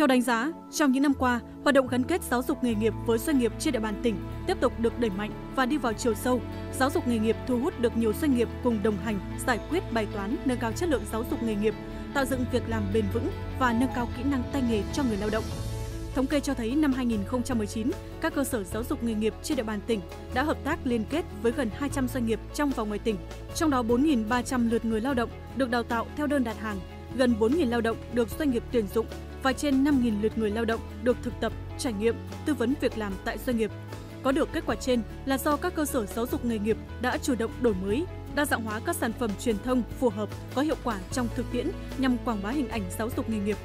Theo đánh giá, trong những năm qua, hoạt động gắn kết giáo dục nghề nghiệp với doanh nghiệp trên địa bàn tỉnh tiếp tục được đẩy mạnh và đi vào chiều sâu. Giáo dục nghề nghiệp thu hút được nhiều doanh nghiệp cùng đồng hành giải quyết bài toán nâng cao chất lượng giáo dục nghề nghiệp, tạo dựng việc làm bền vững và nâng cao kỹ năng tay nghề cho người lao động. Thống kê cho thấy năm 2019, các cơ sở giáo dục nghề nghiệp trên địa bàn tỉnh đã hợp tác liên kết với gần 200 doanh nghiệp trong và ngoài tỉnh. Trong đó 4.300 lượt người lao động được đào tạo theo đơn đặt hàng, gần 4.000 lao động được doanh nghiệp tuyển dụng và trên 5.000 lượt người lao động được thực tập, trải nghiệm, tư vấn việc làm tại doanh nghiệp. Có được kết quả trên là do các cơ sở giáo dục nghề nghiệp đã chủ động đổi mới, đa dạng hóa các sản phẩm truyền thông phù hợp, có hiệu quả trong thực tiễn nhằm quảng bá hình ảnh giáo dục nghề nghiệp,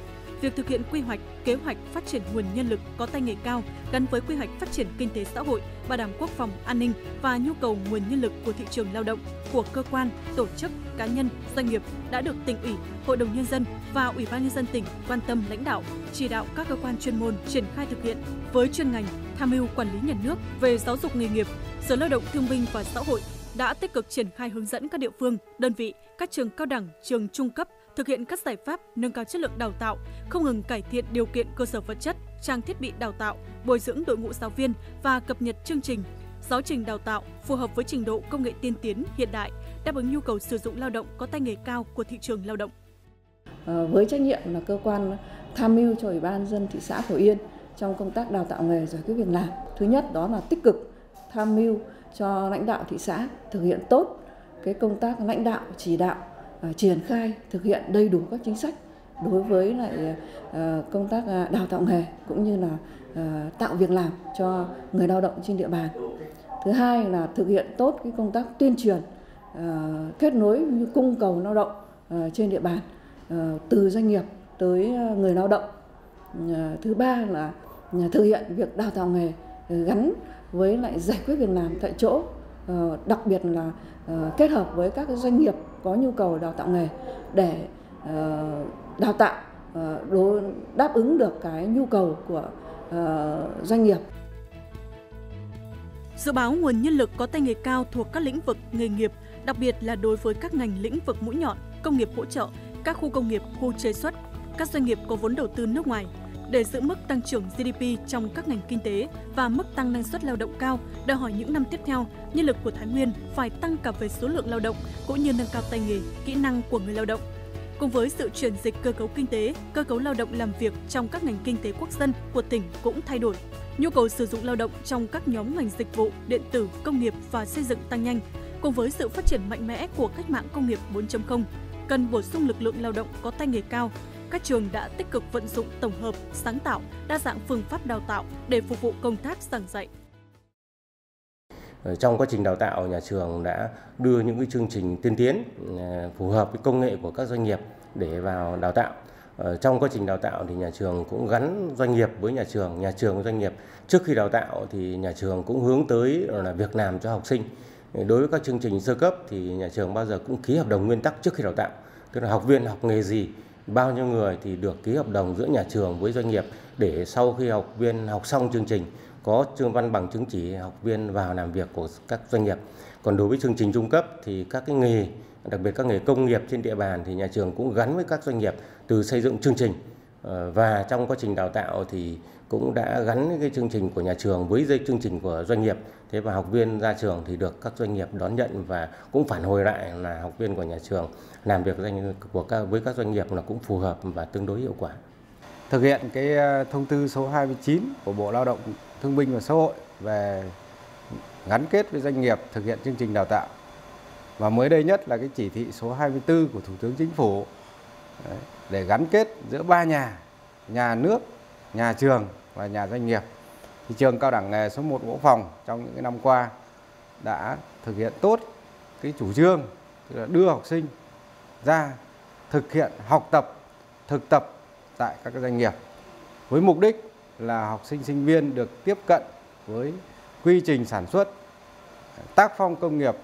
việc thực hiện quy hoạch, kế hoạch phát triển nguồn nhân lực có tay nghề cao gắn với quy hoạch phát triển kinh tế xã hội, bảo đảm quốc phòng, an ninh và nhu cầu nguồn nhân lực của thị trường lao động của cơ quan, tổ chức, cá nhân, doanh nghiệp đã được tỉnh ủy, hội đồng nhân dân và ủy ban nhân dân tỉnh quan tâm lãnh đạo, chỉ đạo các cơ quan chuyên môn triển khai thực hiện với chuyên ngành tham mưu quản lý nhà nước về giáo dục nghề nghiệp, Sở Lao động Thương binh và Xã hội đã tích cực triển khai hướng dẫn các địa phương, đơn vị, các trường cao đẳng, trường trung cấp thực hiện các giải pháp nâng cao chất lượng đào tạo, không ngừng cải thiện điều kiện cơ sở vật chất, trang thiết bị đào tạo, bồi dưỡng đội ngũ giáo viên và cập nhật chương trình, giáo trình đào tạo phù hợp với trình độ công nghệ tiên tiến hiện đại, đáp ứng nhu cầu sử dụng lao động có tay nghề cao của thị trường lao động. À, với trách nhiệm là cơ quan tham mưu cho Ủy ban dân thị xã Phổ Yên trong công tác đào tạo nghề giải quyết việc làm. Thứ nhất đó là tích cực tham mưu cho lãnh đạo thị xã thực hiện tốt cái công tác lãnh đạo chỉ đạo uh, triển khai thực hiện đầy đủ các chính sách đối với lại uh, công tác à, đào tạo nghề cũng như là uh, tạo việc làm cho người lao động trên địa bàn. Thứ hai là thực hiện tốt cái công tác tuyên truyền uh, kết nối như cung cầu lao động uh, trên địa bàn uh, từ doanh nghiệp tới người lao động. Uh, thứ ba là thực hiện việc đào tạo nghề gắn với lại giải quyết việc làm tại chỗ ờ, đặc biệt là ờ, kết hợp với các doanh nghiệp có nhu cầu đào tạo nghề để ờ, đào tạo đáp ứng được cái nhu cầu của doanh nghiệp. Dự báo nguồn nhân lực có tay nghề cao thuộc các lĩnh vực nghề nghiệp, đặc biệt là đối với các ngành lĩnh vực mũi nhọn, công nghiệp hỗ trợ, các khu công nghiệp, khu chế xuất, các doanh nghiệp có vốn đầu tư nước ngoài – để giữ mức tăng trưởng GDP trong các ngành kinh tế và mức tăng năng suất lao động cao, đòi hỏi những năm tiếp theo, nhân lực của Thái Nguyên phải tăng cả về số lượng lao động cũng như nâng cao tay nghề, kỹ năng của người lao động. Cùng với sự chuyển dịch cơ cấu kinh tế, cơ cấu lao động làm việc trong các ngành kinh tế quốc dân của tỉnh cũng thay đổi. Nhu cầu sử dụng lao động trong các nhóm ngành dịch vụ, điện tử, công nghiệp và xây dựng tăng nhanh, cùng với sự phát triển mạnh mẽ của cách mạng công nghiệp 4.0, cần bổ sung lực lượng lao động có tay nghề cao, các trường đã tích cực vận dụng tổng hợp, sáng tạo, đa dạng phương pháp đào tạo để phục vụ công tác giảng dạy. Ờ, trong quá trình đào tạo, nhà trường đã đưa những cái chương trình tiên tiến ờ, phù hợp với công nghệ của các doanh nghiệp để vào đào tạo. Ờ, trong quá trình đào tạo thì nhà trường cũng gắn doanh nghiệp với nhà trường, nhà trường với doanh nghiệp. Trước khi đào tạo thì nhà trường cũng hướng tới là việc làm cho học sinh. Đối với các chương trình sơ cấp thì nhà trường bao giờ cũng ký hợp đồng nguyên tắc trước khi đào tạo. Tức là học viên học nghề gì bao nhiêu người thì được ký hợp đồng giữa nhà trường với doanh nghiệp để sau khi học viên học xong chương trình có chương văn bằng chứng chỉ học viên vào làm việc của các doanh nghiệp. Còn đối với chương trình trung cấp thì các cái nghề, đặc biệt các nghề công nghiệp trên địa bàn thì nhà trường cũng gắn với các doanh nghiệp từ xây dựng chương trình ờ, và trong quá trình đào tạo thì cũng đã gắn cái chương trình của nhà trường, với dây chương trình của doanh nghiệp. Thế và học viên ra trường thì được các doanh nghiệp đón nhận và cũng phản hồi lại là học viên của nhà trường làm việc doanh, của các, với các doanh nghiệp là cũng phù hợp và tương đối hiệu quả. Thực hiện cái ờ, thông tư số 29 của Bộ Lao động, Thương binh và Xã hội về gắn kết với doanh nghiệp thực hiện chương trình đào tạo. Và mới đây nhất là cái chỉ thị số 24 của Thủ tướng Chính phủ để gắn kết giữa ba nhà nhà nước nhà trường và nhà doanh nghiệp. Thì trường cao đẳng nghề số 1 Bộ Phòng trong những năm qua đã thực hiện tốt cái chủ trương, tức là đưa học sinh ra thực hiện học tập, thực tập tại các doanh nghiệp với mục đích là học sinh sinh viên được tiếp cận với quy trình sản xuất, tác phong công nghiệp.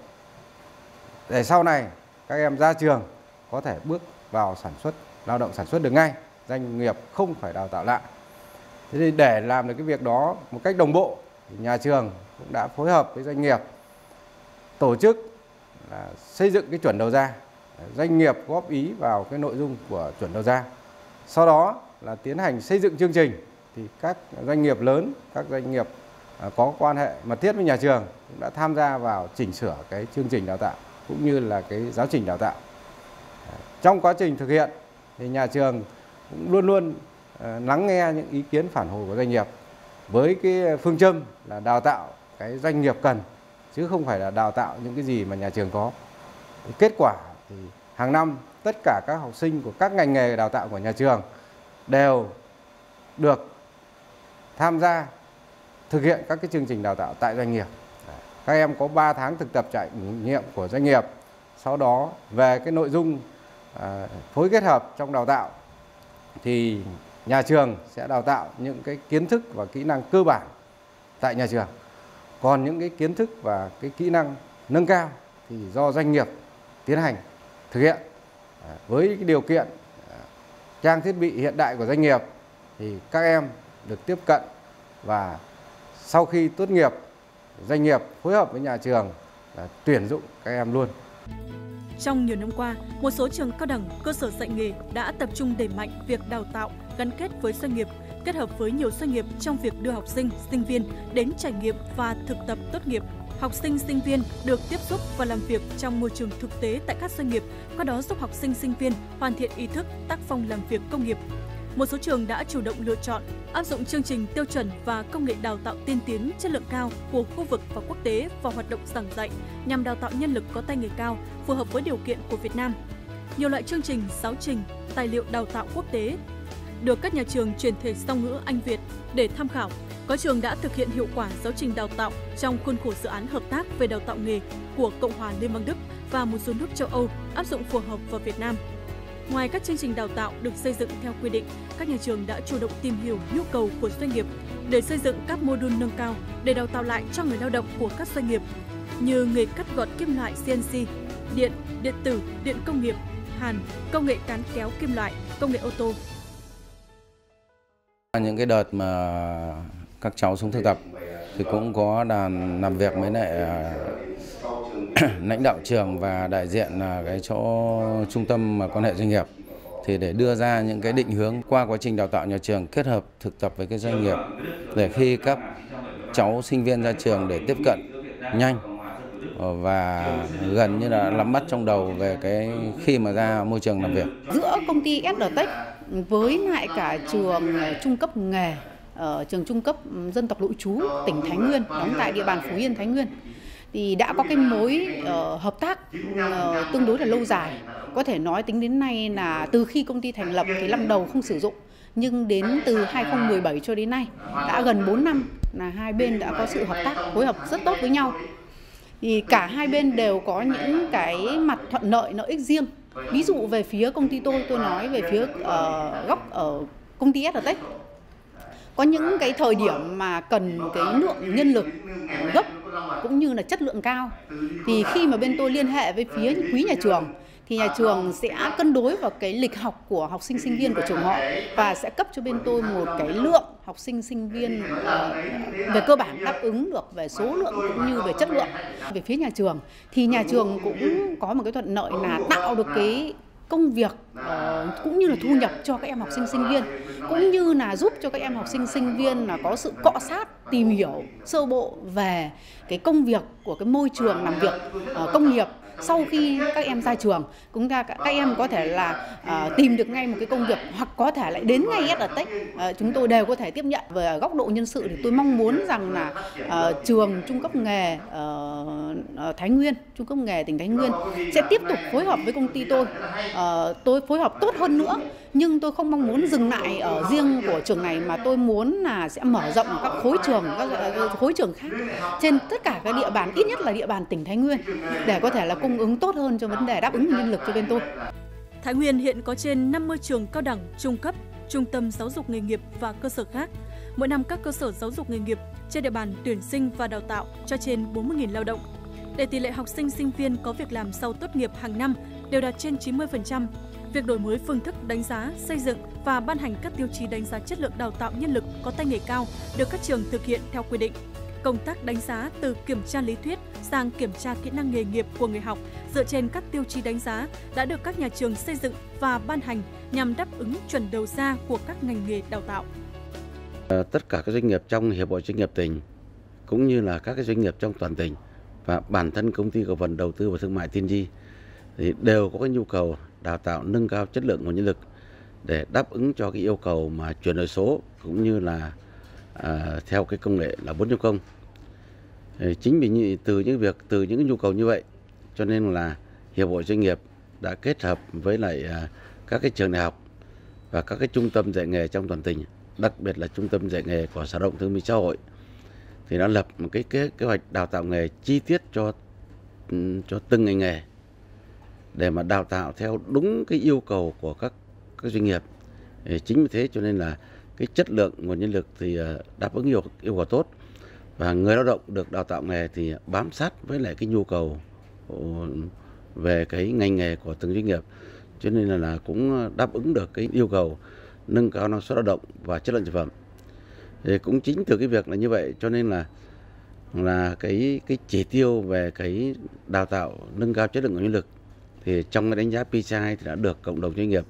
Để sau này các em ra trường có thể bước vào sản xuất, lao động sản xuất được ngay, doanh nghiệp không phải đào tạo lại thế thì để làm được cái việc đó một cách đồng bộ thì nhà trường cũng đã phối hợp với doanh nghiệp tổ chức là xây dựng cái chuẩn đầu ra doanh nghiệp góp ý vào cái nội dung của chuẩn đầu ra sau đó là tiến hành xây dựng chương trình thì các doanh nghiệp lớn, các doanh nghiệp à, có quan hệ mật thiết với nhà trường cũng đã tham gia vào chỉnh sửa cái chương trình đào tạo cũng như là cái giáo trình đào tạo. Trong quá trình thực hiện thì nhà trường cũng luôn luôn Ờ, lắng nghe những ý kiến phản hồi của doanh nghiệp với cái phương châm là đào tạo cái doanh nghiệp cần, chứ không phải là đào tạo những cái gì mà nhà trường có. Kết quả thì hàng năm tất cả các học sinh của các ngành nghề đào tạo của nhà trường đều được tham gia thực hiện các cái chương trình đào tạo tại doanh nghiệp. Các em có 3 tháng thực tập trải nghiệm của doanh nghiệp. Sau đó về cái nội dung à, phối kết hợp trong đào tạo thì nhà trường sẽ đào tạo những cái kiến thức và kỹ năng cơ bản tại nhà trường. Còn những cái kiến thức và cái kỹ năng nâng cao thì do doanh nghiệp tiến hành thực hiện à, với cái điều kiện à, trang thiết bị hiện đại của doanh nghiệp thì các em được tiếp cận và sau khi tốt nghiệp doanh nghiệp phối hợp với nhà trường là tuyển dụng các em luôn. Trong nhiều năm qua, một số trường cao đẳng, cơ sở dạy nghề đã tập trung đẩy mạnh việc đào tạo gắn kết với doanh nghiệp, kết hợp với nhiều doanh nghiệp trong việc đưa học sinh, sinh viên đến trải nghiệm và thực tập tốt nghiệp học sinh sinh viên được tiếp xúc và làm việc trong môi trường thực tế tại các doanh nghiệp, qua đó giúp học sinh sinh viên hoàn thiện ý thức, tác phong làm việc công nghiệp. Một số trường đã chủ động lựa chọn áp dụng chương trình tiêu chuẩn và công nghệ đào tạo tiên tiến chất lượng cao của khu vực và quốc tế vào hoạt động giảng dạy nhằm đào tạo nhân lực có tay nghề cao phù hợp với điều kiện của Việt Nam. Nhiều loại chương trình, giáo trình, tài liệu đào tạo quốc tế được các nhà trường chuyển thể song ngữ Anh Việt để tham khảo có trường đã thực hiện hiệu quả giáo trình đào tạo trong khuôn khổ dự án hợp tác về đào tạo nghề của Cộng hòa Liên bang Đức và một số nước châu Âu áp dụng phù hợp vào Việt Nam. Ngoài các chương trình đào tạo được xây dựng theo quy định, các nhà trường đã chủ động tìm hiểu nhu cầu của doanh nghiệp để xây dựng các mô đun nâng cao để đào tạo lại cho người lao động của các doanh nghiệp như nghề cắt gọt kim loại CNC, điện, điện tử, điện công nghiệp, hàn, công nghệ cán kéo kim loại, công nghệ ô tô. Những cái đợt mà các cháu xuống thực tập thì cũng có đàn làm việc với lại à, lãnh đạo trường và đại diện là cái chỗ trung tâm mà quan hệ doanh nghiệp. Thì để đưa ra những cái định hướng qua quá trình đào tạo nhà trường kết hợp thực tập với cái doanh nghiệp, để khi các cháu sinh viên ra trường để tiếp cận nhanh Ờ, và gần như là nắm bắt trong đầu về cái khi mà ra môi trường làm việc. Giữa công ty Sdtech với lại cả trường trung cấp nghề ở trường trung cấp dân tộc nội trú tỉnh Thái Nguyên đóng tại địa bàn Phú Yên Thái Nguyên thì đã có cái mối uh, hợp tác uh, tương đối là lâu dài có thể nói tính đến nay là từ khi công ty thành lập thì năm đầu không sử dụng nhưng đến từ 2017 cho đến nay đã gần 4 năm là hai bên đã có sự hợp tác phối hợp rất tốt với nhau thì cả hai bên đều có những cái mặt thuận lợi lợi ích riêng. Ví dụ về phía công ty tôi tôi nói về phía uh, góc ở công ty SRTech có những cái thời điểm mà cần cái lượng nhân lực gấp cũng như là chất lượng cao. Thì khi mà bên tôi liên hệ với phía quý nhà trường thì nhà trường sẽ cân đối vào cái lịch học của học sinh sinh viên của trường họ và sẽ cấp cho bên tôi một cái lượng học sinh sinh viên ờ, về cơ bản đáp ứng được về số lượng cũng như về chất lượng. Về phía nhà trường, thì nhà trường cũng có một cái thuận lợi là tạo được cái công việc ờ, cũng như là thu nhập cho các em học sinh sinh viên, cũng như là giúp cho các em học sinh sinh viên là có sự cọ sát, tìm hiểu, sơ bộ về cái công việc của cái môi trường làm việc ờ, công nghiệp sau khi các em ra trường chúng ta các em có thể là uh, tìm được ngay một cái công việc hoặc có thể lại đến ngay ở uh, ờ, chúng tôi đều có thể tiếp nhận. Về góc độ nhân sự thì tôi mong muốn rằng là uh, trường trung cấp nghề uh, Thái Nguyên trung cấp nghề tỉnh Thái Nguyên sẽ tiếp tục phối hợp với công ty tôi. Uh, tôi phối hợp tốt hơn nữa nhưng tôi không mong muốn dừng lại ở riêng của trường này mà tôi muốn là sẽ mở rộng các khối trường các ờ, khối trường khác trên tất cả các địa bàn ít nhất là địa bàn tỉnh Thái Nguyên để có thể là cung ứng tốt hơn cho vấn đề đáp ứng nhân lực cho bên tôi. Thái Nguyên hiện có trên 50 trường cao đẳng, trung cấp, trung tâm giáo dục nghề nghiệp và cơ sở khác. Mỗi năm các cơ sở giáo dục nghề nghiệp trên địa bàn tuyển sinh và đào tạo cho trên 40.000 lao động. Để tỷ lệ học sinh sinh viên có việc làm sau tốt nghiệp hàng năm đều đạt trên 90%, việc đổi mới phương thức đánh giá, xây dựng và ban hành các tiêu chí đánh giá chất lượng đào tạo nhân lực có tay nghề cao được các trường thực hiện theo quy định. công tác đánh giá từ kiểm tra lý thuyết sang kiểm tra kỹ năng nghề nghiệp của người học dựa trên các tiêu chí đánh giá đã được các nhà trường xây dựng và ban hành nhằm đáp ứng chuẩn đầu ra của các ngành nghề đào tạo. Ờ, tất cả các doanh nghiệp trong hiệp hội doanh nghiệp tỉnh cũng như là các cái doanh nghiệp trong toàn tỉnh và bản thân công ty cổ phần đầu tư và thương mại Tiên Di thì đều có cái nhu cầu đào tạo nâng cao chất lượng nguồn nhân lực để đáp ứng cho cái yêu cầu mà chuyển đổi số cũng như là à, theo cái công nghệ là 4.0. Chính vì từ những việc từ những nhu cầu như vậy cho nên là hiệp hội doanh nghiệp đã kết hợp với lại à, các cái trường đại học và các cái trung tâm dạy nghề trong toàn tỉnh, đặc biệt là trung tâm dạy nghề của Sở Động Thương minh Xã hội thì đã lập một cái kế, kế hoạch đào tạo nghề chi tiết cho ừ, cho từng ngành nghề để mà đào tạo theo đúng cái yêu cầu của các các doanh nghiệp. Chính vì thế cho nên là cái chất lượng nguồn nhân lực thì ờ, đáp ứng nhiều yêu cầu tốt. Và người lao động được đào tạo nghề thì bám sát với lại cái nhu cầu ờ, về cái ngành nghề của từng doanh nghiệp. Cho nên là, là cũng đáp ứng được cái yêu cầu nâng cao năng suất lao động và chất lượng sản phẩm. Thì cũng chính từ cái việc là như vậy cho nên là là cái cái chỉ tiêu về cái đào tạo nâng cao chất lượng nguồn nhân lực thì trong cái đánh giá PCI thì đã được cộng đồng doanh nghiệp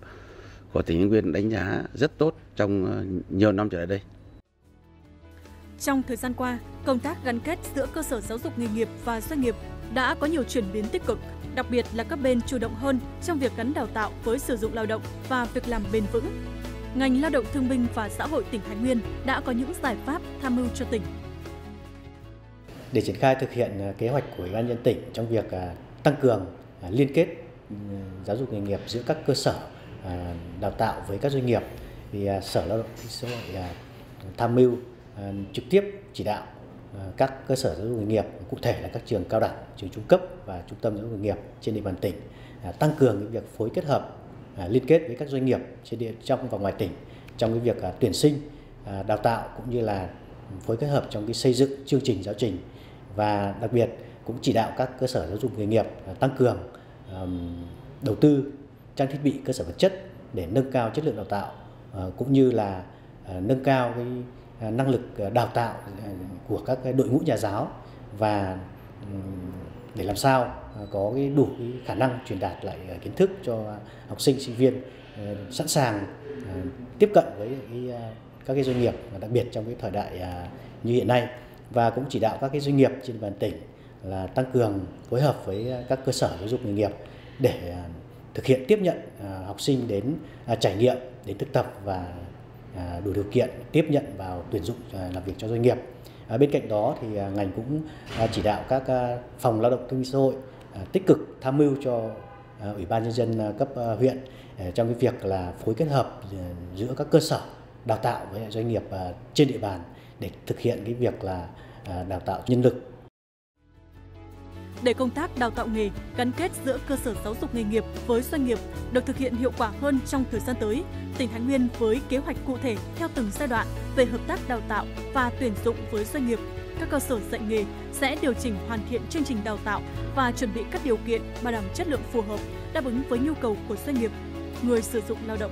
của tỉnh Yên Nguyên đánh giá rất tốt trong ờ, nhiều năm trở lại đây. Trong thời gian qua, công tác gắn kết giữa cơ sở giáo dục nghề nghiệp và doanh nghiệp đã có nhiều chuyển biến tích cực, đặc biệt là các bên chủ động hơn trong việc gắn đào tạo với sử dụng lao động và việc làm bền vững. Ngành Lao động Thương binh và Xã hội tỉnh Thái Nguyên đã có những giải pháp tham mưu cho tỉnh. Để triển khai thực hiện ờ, kế hoạch của Ủy ban nhân tỉnh trong việc ờ, tăng cường À, liên kết ừ, giáo dục nghề nghiệp giữa các cơ sở à, đào tạo với các doanh nghiệp. Thì à, sở lao động xã hội tham mưu trực tiếp chỉ đạo các cơ sở giáo dục nghề nghiệp, cụ thể là các trường cao đẳng, trường trung cấp và trung tâm giáo dục nghề nghiệp trên địa bàn tỉnh tăng cường việc phối kết hợp liên kết với các doanh nghiệp trên địa, trong và ngoài tỉnh trong cái việc tuyển sinh đào tạo cũng như là phối kết hợp trong cái xây dựng chương trình giáo trình. Và đặc biệt cũng chỉ đạo các cơ sở giáo dục nghề nghiệp à, tăng cường đầu tư trang thiết bị cơ sở vật chất để nâng cao chất lượng đào tạo ờ, cũng như là ờ, nâng cao cái à, năng lực ờ, đào tạo của các đội ngũ nhà giáo và để làm sao à, có cái đủ cái khả năng truyền đạt lại kiến thức cho học sinh sinh viên sẵn sàng tiếp cận với cái, các cái doanh nghiệp đặc biệt trong cái thời đại như hiện nay. Và cũng chỉ đạo các cái doanh nghiệp trên địa bàn tỉnh là tăng cường phối hợp với à, các cơ sở giáo dục nghề nghiệp để à, thực hiện tiếp nhận à, học sinh đến trải nghiệm, đến thực tập và đủ điều kiện tiếp nhận vào tuyển dụng làm việc cho doanh nghiệp. Bên cạnh đó thì ngành cũng chỉ đạo các phòng lao động thương minh xã hội tích cực tham mưu cho ủy ban nhân dân cấp huyện trong cái việc là phối kết hợp giữa các cơ sở đào tạo với doanh nghiệp trên địa bàn để thực hiện cái việc là đào tạo nhân lực để công tác đào tạo nghề gắn kết giữa cơ sở giáo dục nghề nghiệp với doanh nghiệp được thực hiện hiệu quả hơn trong thời gian tới, tỉnh Thái Nguyên với kế hoạch cụ thể theo từng giai đoạn về hợp tác đào tạo và tuyển dụng với doanh nghiệp, các cơ sở dạy nghề sẽ điều chỉnh hoàn thiện chương trình đào tạo và chuẩn bị các điều kiện bảo đảm chất lượng phù hợp đáp ứng với nhu cầu của doanh nghiệp, người sử dụng lao động.